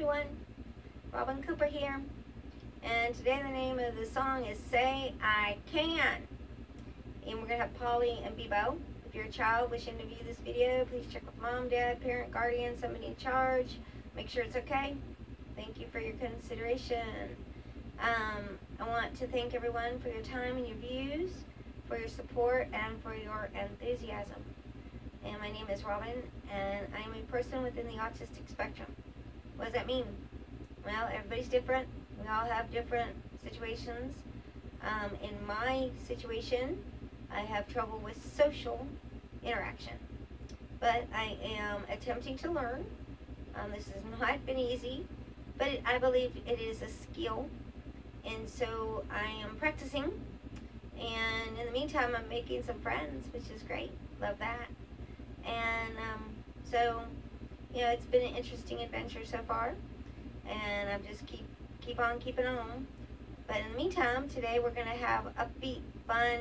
everyone, Robin Cooper here, and today the name of the song is Say I Can, and we're going to have Polly and Bebo. If you're a child wishing to view this video, please check with mom, dad, parent, guardian, somebody in charge, make sure it's okay. Thank you for your consideration. Um, I want to thank everyone for your time and your views, for your support, and for your enthusiasm. And my name is Robin, and I am a person within the autistic spectrum. What does that mean? Well, everybody's different. We all have different situations. Um, in my situation, I have trouble with social interaction. But I am attempting to learn. Um, this has not been easy, but it, I believe it is a skill. And so I am practicing. And in the meantime, I'm making some friends, which is great. Love that. And um, so, you know, it's been an interesting adventure so far. And I'm just keep keep on keeping on. But in the meantime, today we're going to have upbeat, fun,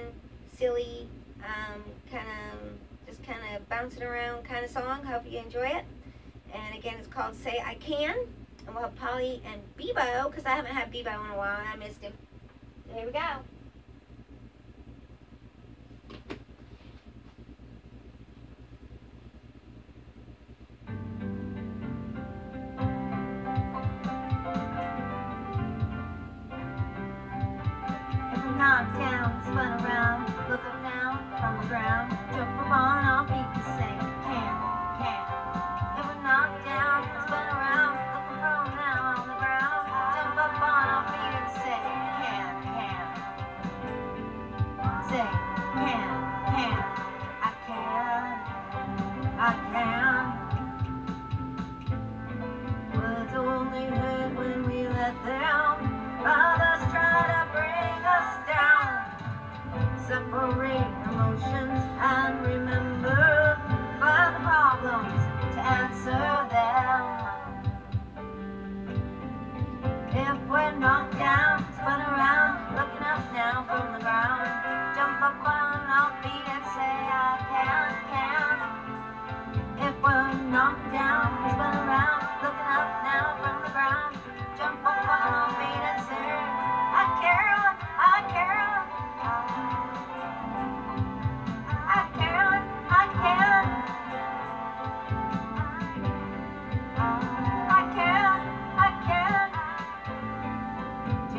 silly, um, kind of just kind of bouncing around kind of song. Hope you enjoy it. And again, it's called Say I Can. And we'll have Polly and Bebo, because I haven't had Bebo in a while and I missed him. here we go. Knocked down, spun around, look up now from the ground, on our feet and say, can,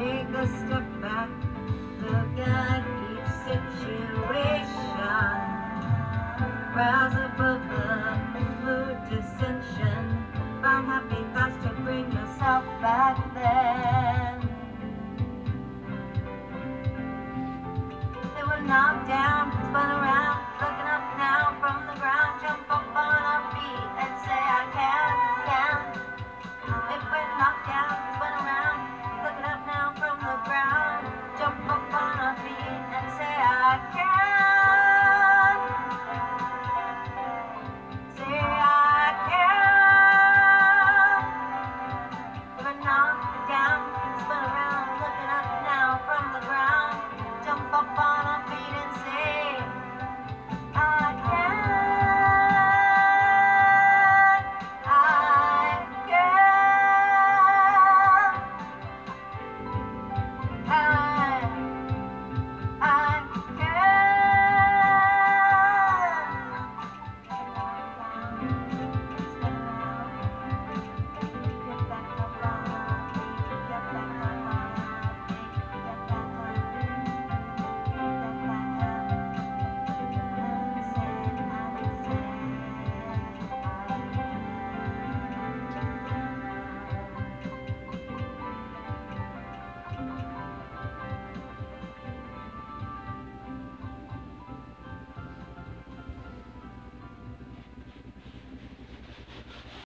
Take a step back, look at each situation. Rise above the mood dissension. Find happy thoughts to bring yourself back then. They were knocked down, spun around.